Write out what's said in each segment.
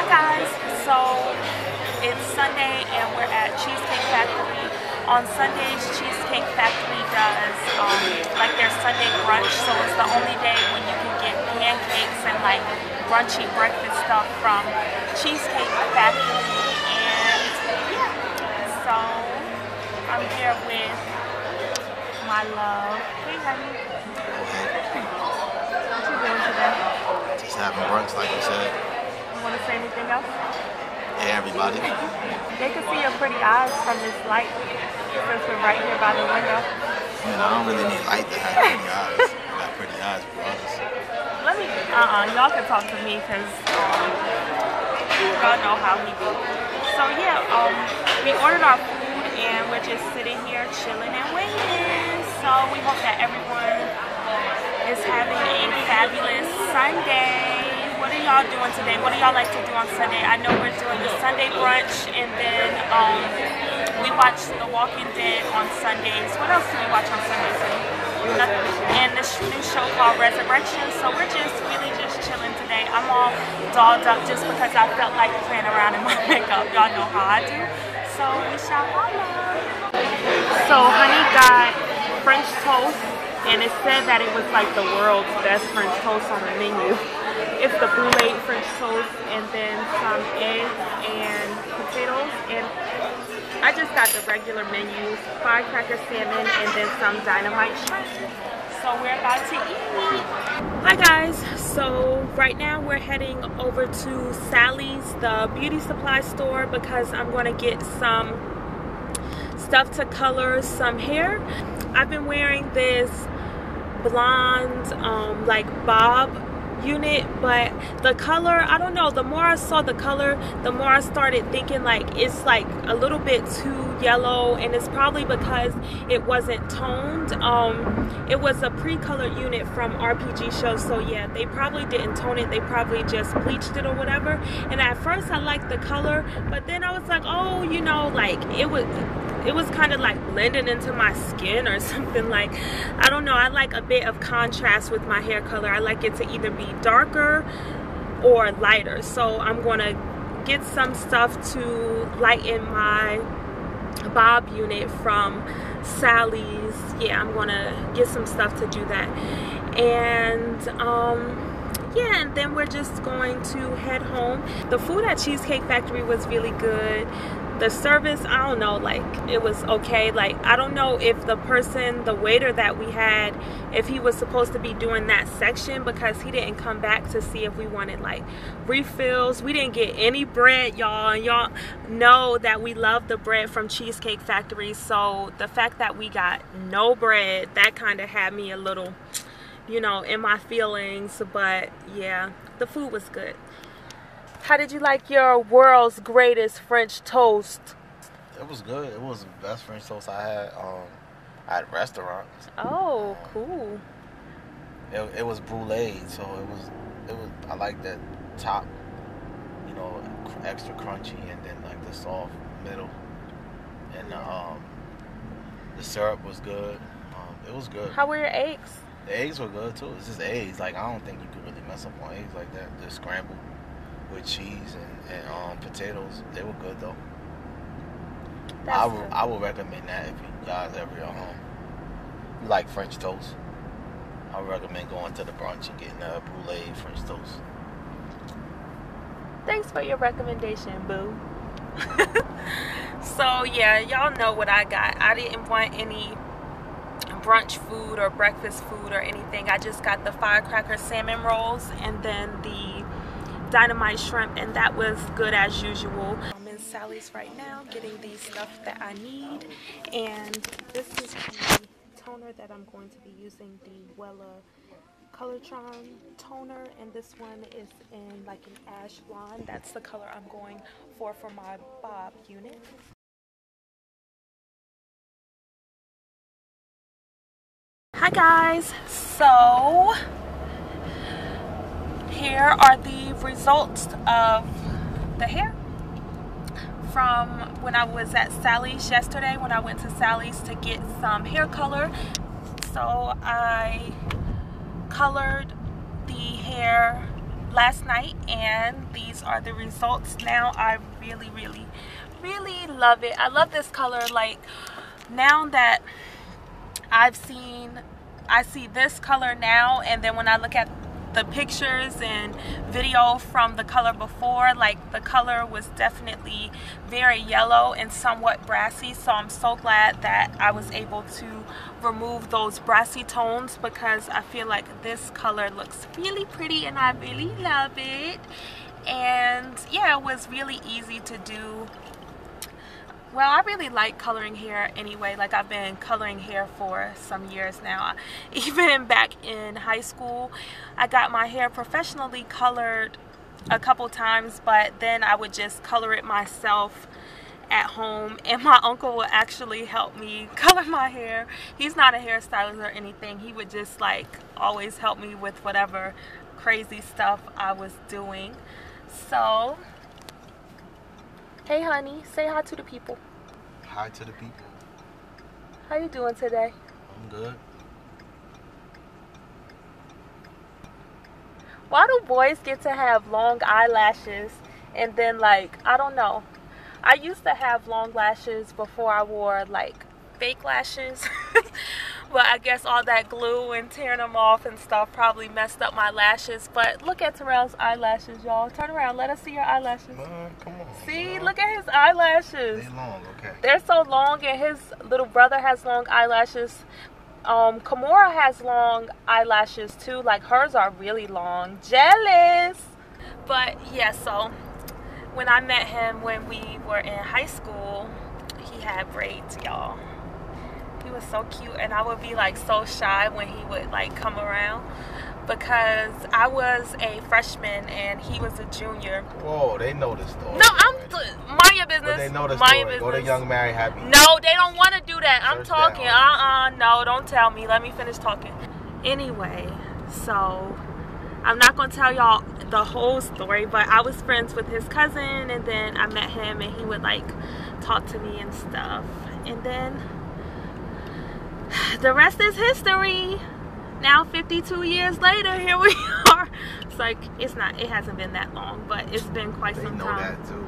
Hi guys, so it's Sunday and we're at Cheesecake Factory. On Sundays, Cheesecake Factory does um, like their Sunday brunch, so it's the only day when you can get pancakes and like brunchy breakfast stuff from Cheesecake Factory. And yeah, so I'm here with my love. Hey honey, what you doing today? Just having brunch, like you said. You want to say anything else? Hey, everybody. They can see your pretty eyes from this light since we're right here by the window. I I don't really need light to have pretty eyes. I got pretty eyes, honest. Let me, uh-uh, y'all can talk to me because um, y'all know how he do. So yeah, um, we ordered our food and we're just sitting here chilling and waiting. So we hope that everyone is having a fabulous Sunday. What are y'all doing today? What do y'all like to do on Sunday? I know we're doing the Sunday brunch and then um, we watch The Walking Dead on Sundays. What else do we watch on Sundays? And this new show called Resurrection. So we're just really just chilling today. I'm all dolled up just because I felt like playing around in my makeup. Y'all know how I do. So we shall holla. So honey got French toast and it said that it was like the world's best French toast on the menu. It's the brulee French toast and then some eggs and potatoes and I just got the regular menus, firecracker salmon and then some dynamite shrimp. So we're about to eat. Hi guys, so right now we're heading over to Sally's, the beauty supply store because I'm gonna get some stuff to color some hair. I've been wearing this blonde um, like bob unit but the color I don't know the more I saw the color the more I started thinking like it's like a little bit too yellow and it's probably because it wasn't toned. Um it was a pre-colored unit from RPG show so yeah they probably didn't tone it. They probably just bleached it or whatever. And at first I liked the color but then I was like oh you know like it was it was kind of like blending into my skin or something like I don't know I like a bit of contrast with my hair color. I like it to either be darker or lighter. So I'm gonna get some stuff to lighten my bob unit from Sally's. Yeah I'm gonna get some stuff to do that. And um yeah and then we're just going to head home. The food at cheesecake factory was really good the service i don't know like it was okay. Like i don't know if the person the waiter that we had if he was supposed to be doing that section because he didn't come back to see if we wanted like refills. We didn't get any bread y'all and y'all know that we love the bread from cheesecake factory. So the fact that we got no bread that kind of had me a little you know in my feelings. But yeah the food was good how did you like your world's greatest French toast? It was good. It was the best French toast I had um, at restaurants. Oh, cool. It, it was brulee, so it was it was. I like that top, you know, extra crunchy, and then like the soft middle, and um, the syrup was good. Um, it was good. How were your eggs? The eggs were good too. It's just eggs. Like I don't think you could really mess up on eggs like that. They're scrambled with cheese and, and um, potatoes. They were good though. That's I would. I would recommend that if you guys ever at home. You like French toast. I would recommend going to the brunch and getting a brulee French toast. Thanks for your recommendation, boo. so yeah, y'all know what I got. I didn't want any brunch food or breakfast food or anything. I just got the firecracker salmon rolls and then the dynamite shrimp and that was good as usual. I'm in Sally's right now getting the stuff that I need and this is the toner that I'm going to be using, the Wella Color Charm toner and this one is in like an ash blonde. That's the color I'm going for for my bob unit. Hi guys, so here are the results of the hair from when I was at Sally's yesterday when I went to Sally's to get some hair color. So I colored the hair last night and these are the results. Now I really really really love it. I love this color. Like now that I've seen I see this color now and then when I look at the pictures and video from the color before like the color was definitely very yellow and somewhat brassy so I'm so glad that I was able to remove those brassy tones because I feel like this color looks really pretty and I really love it. And yeah it was really easy to do well I really like coloring hair anyway. Like I've been coloring hair for some years now. Even back in high school I got my hair professionally colored a couple times but then I would just color it myself at home. And my uncle would actually help me color my hair. He's not a hairstylist or anything. He would just like always help me with whatever crazy stuff I was doing. So Hey honey, say hi to the people. Hi to the people. How you doing today? I'm good. Why do boys get to have long eyelashes and then like, I don't know. I used to have long lashes before I wore like fake lashes. but I guess all that glue and tearing them off and stuff probably messed up my lashes. But look at Terrell's eyelashes, y'all. Turn around. Let us see your eyelashes. Man, come on. See, man. look at his eyelashes. They're long, okay. They're so long, and his little brother has long eyelashes. Um, Kimora has long eyelashes too. Like hers are really long. Jealous. But yeah, so when I met him when we were in high school, he had braids, y'all. He was so cute, and I would be like so shy when he would like come around because I was a freshman and he was a junior. Whoa, they know the story. No, I'm already. mind your business. But they know the mind story. your business. Go to Young Married Happy. No, they don't want to do that. I'm talking. Uh uh No, don't tell me. Let me finish talking. Anyway, so I'm not going to tell y'all the whole story, but I was friends with his cousin and then I met him and he would like talk to me and stuff. And then the rest is history. Now 52 years later, here we are. It's like it's not it hasn't been that long, but it's been quite They some know time. that too.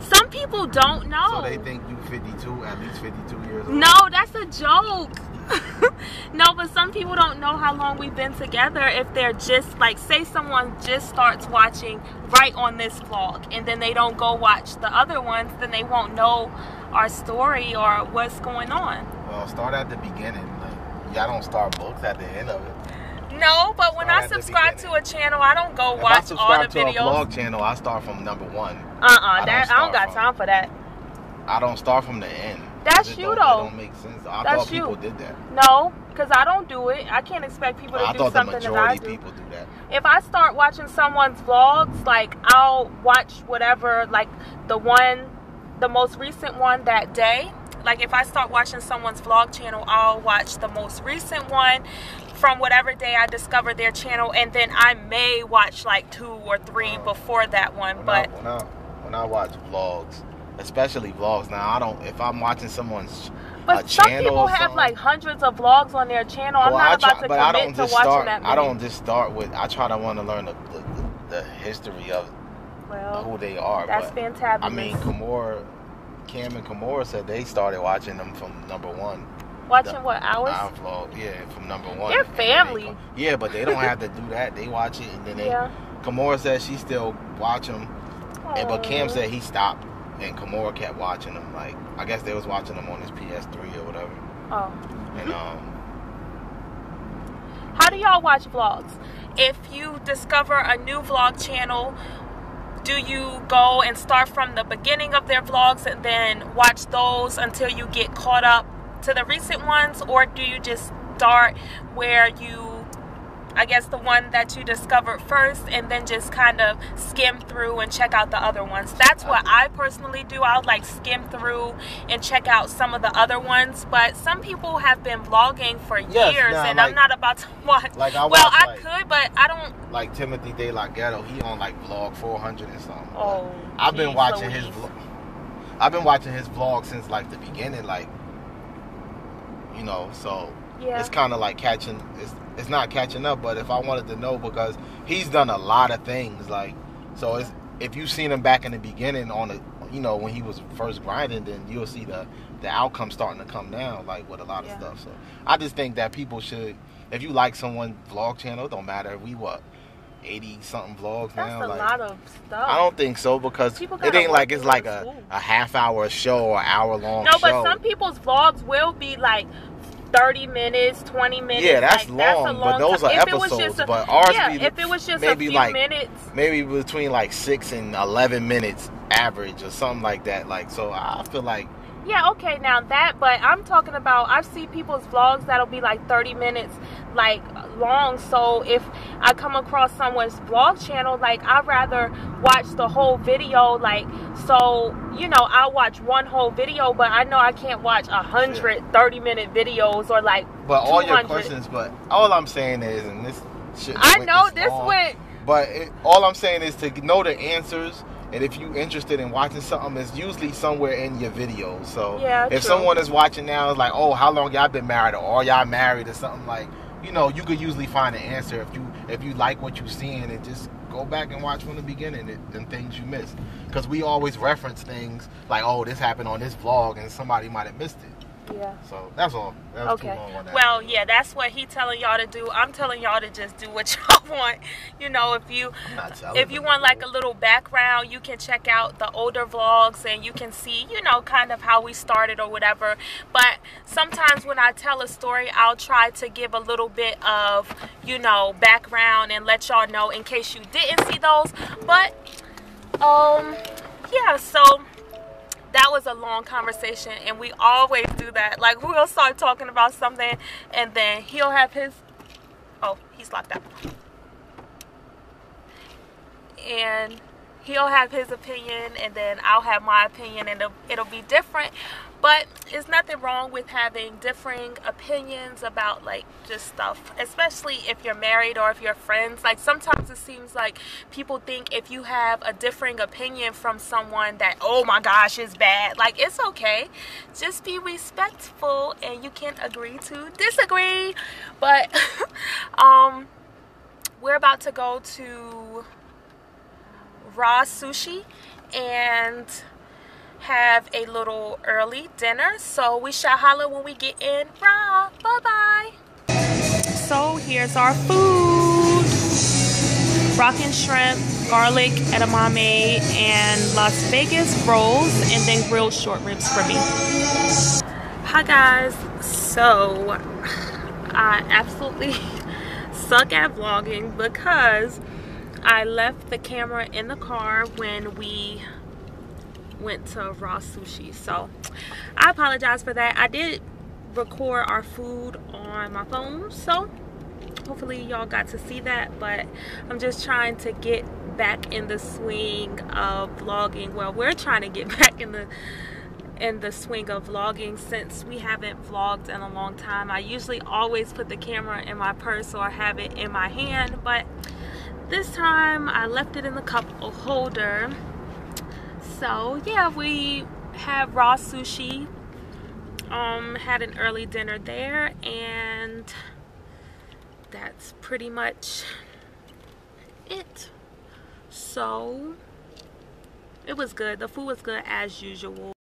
Some people don't know. So they think you 52, at least 52 years old. No, that's a joke. no, but some people don't know how long we've been together if they're just like say someone just starts watching right on this vlog and then they don't go watch the other ones, then they won't know our story or what's going on. Well, start at the beginning. Like, y'all don't start books at the end of it. No, but when Start I subscribe to a channel, I don't go If watch all the videos. I subscribe to a vlog channel, I start from number one. Uh uh that I don't got from- time for that. I don't start from the end. That's you, though. Don't make sense. I That's thought people you. did that. No, because I don't do it. I can't expect people to I do thought the something that I do. people do that. if I start watching someone's vlogs, like I'll watch whatever, like the one, the most recent one that day. Like if I start watching someone's vlog channel, I'll watch the most recent one from whatever day I discovered their channel, and then I may watch like two or three before that one. When But I, when I when I watch vlogs, especially vlogs, now I don't. If I'm watching someone's but uh, some channel people have like hundreds of vlogs on their channel. I'm not I about try- to but I commit don't to watching start. that. I don't just start with. I try to want to learn the, the, the history of Well, who they are. that's fantabulous. I mean, Kimora, Cam and Kimora said they started watching them from number one. watching the- what hours? Our vlog, yeah, from number one. They're then they family. yeah, but they don't have to do that. They watch it and then they. Yeah. Kimora said she still watch them, and but Cam said he stopped, and Kimora kept watching them. Like I guess they was watching them on his PS3 or whatever. Oh. And um, How do y'all watch vlogs? If you discover a new vlog channel, do you go and start from the beginning of their vlogs and then watch those until you get caught up to the recent ones? Or do you just start where you, I guess, the one that you discovered first and then just kind of skim through and check out the other ones? That's what I personally do. I'll like skim through and check out some of the other ones. But some people have been vlogging for Yes, years now, and I'm not about to watch. like I well, I like- could, but I don't. like Timothy DeLaGhetto, he on like vlog 400 and something. Oh, I've been watching his vlog. I've been watching his vlog since like the beginning, like you know. So Yeah. it's kind of like catching. It's it's not catching up, but if I wanted to know because he's done a lot of things, like so it's if you've seen him back in the beginning on the you know when he was first grinding, then you'll see the the outcome starting to come down, like with a lot of Yeah. stuff. So I just think that people should, if you like someone vlog channel, don't matter. We what eighty something vlogs That's now. a like, lot of stuff. I don't think so because it ain't like it's like a, a half hour show or hour long no, show. but some people's vlogs will be like 30 minutes, 20 minutes. Yeah, that's like, that's a long, long but those time. are If episodes, a- but ours yeah, be if it was just a maybe few like- minutes. maybe between like six and eleven minutes average or something like that. Like so, I feel like Yeah, okay, now that, but I'm talking about, I've seen people's vlogs that'll be like 30 minutes, like long. So if I come across someone's vlog channel, like I'd rather watch the whole video. Like, so, you know, I'll watch one whole video, but I know I can't watch a hundred 30 minute videos or like, But all your questions, but all I'm saying is, and this shit. I know this went, But it, all I'm saying is to know the answers, and if you're interested in watching something, it's usually somewhere in your video. So Yeah, if true. someone is watching now, is like, oh, how long y'all been married, or are y'all married, or something like, you know, you could usually find an answer if you if you like what you're seeing, and just go back and watch from the beginning and, and things you missed. Because we always reference things like, oh, this happened on this vlog, and somebody might have missed it. Yeah. So that's all. That Okay. long on that. Well, yeah, that's what he telling y'all to do. I'm telling y'all to just do what y'all want. You know, if you I'm not telling if you want like a little background, you can check out the older vlogs and you can see, you know, kind of how we started or whatever. But sometimes when I tell a story, I'll try to give a little bit of, you know, background and let y'all know in case you didn't see those. But um yeah, so was a long conversation and we always do that. Like we'll start talking about something and then he'll have his oh he's locked up and he'll have his opinion and then i'll have my opinion and it'll, it'll be different but there's nothing wrong with having differing opinions about like just stuff especially if you're married or if you're friends. Like sometimes it seems like people think if you have a differing opinion from someone that oh my gosh is bad like it's okay. Just be respectful and you can agree to disagree. But um we're about to go to RA Sushi and have a little early dinner. So we shall holler when we get in RA. Bye bye. So here's our food rockin' shrimp, garlic edamame, and Las Vegas rolls, and then grilled short ribs for me. Hi guys. So I absolutely suck at vlogging because I left the camera in the car when we went to RA Sushi. So I apologize for that. I did record our food on my phone, so hopefully y'all got to see that. But I'm just trying to get back in the swing of vlogging. Well, we're trying to get back in the in the swing of vlogging since we haven't vlogged in a long time. I usually always put the camera in my purse or have it in my hand, but this time I left it in the cup holder. So yeah, we had RA Sushi. Um, had an early dinner there, and that's pretty much it. So it was good. The food was good as usual.